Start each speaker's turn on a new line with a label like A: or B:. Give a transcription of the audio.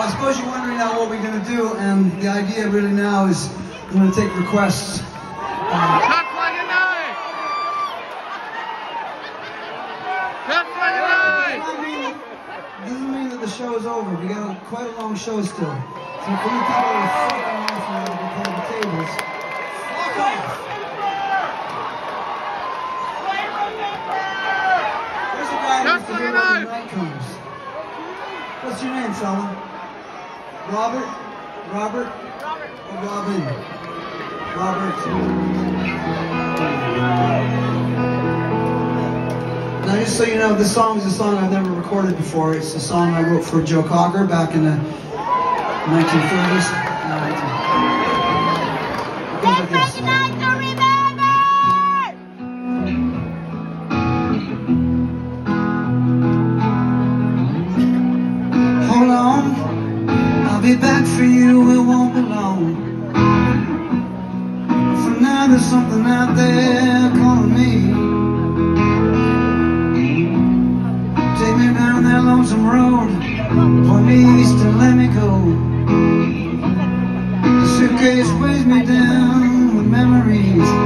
A: I suppose you're wondering now what we're going to do, and the idea really now is we're going to take requests. Um,
B: like a knife! Cut like a knife!
A: doesn't mean that, doesn't mean that the show is over. We got quite a long show still. So if any people are fucking off and want to of the tables, fuck off. There's a guy who used to do it when night comes. What's your name, fella? Robert? Robert? Or Robin? Robert. Now, just so you know, this song is a song I've never recorded before. It's a song I wrote for Joe Cocker back in the 1930s. something out there calling me. Take me down that lonesome road Point me east and let me go. The suitcase weighs me down with memories.